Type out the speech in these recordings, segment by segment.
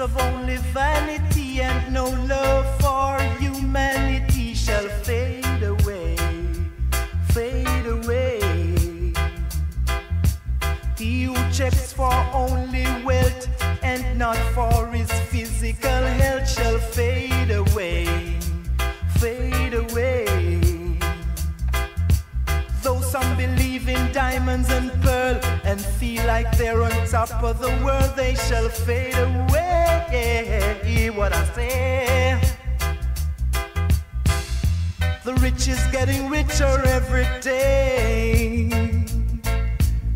of only vanity and no love for humanity shall fade away, fade away. He who checks for only wealth and not for his physical health shall fade away, fade away. Though some believe in diamonds and pearl and feel like they're on top of the world, they shall fade away. Hear What I say. The rich is getting richer every day.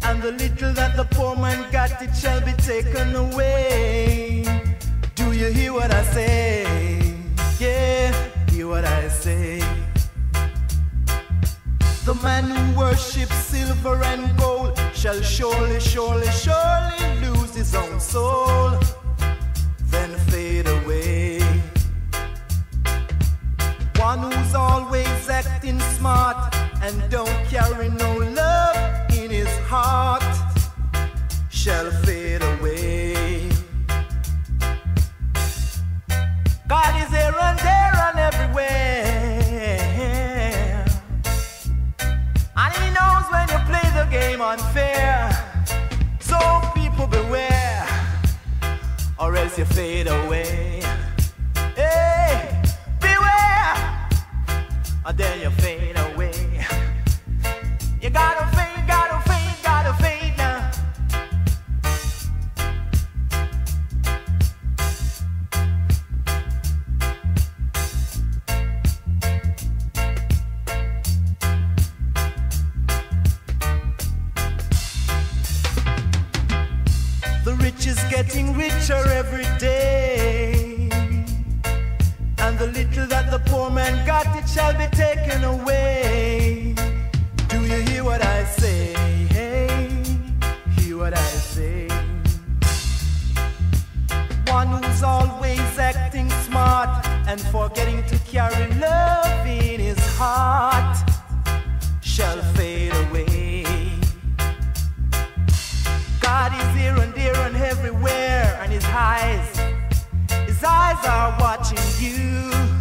And the little that the poor man got, it shall be taken away. Do you hear what I say? Yeah, hear what I say. The man who worships silver and gold shall surely, surely, surely lose his own soul, then fade away. One who's always acting smart and don't carry no love in his heart shall fade away. God is here and there and everywhere. And he knows when you play game unfair. So people beware, or else you fade away. Hey, beware, or then you fade away. You gotta fade, Is getting richer every day. And the little that the poor man got, it shall be taken away. Do you hear what I say? Hey, hear what I say? One who's always acting smart and forgetting to carry love in his heart his eyes, his eyes are watching you.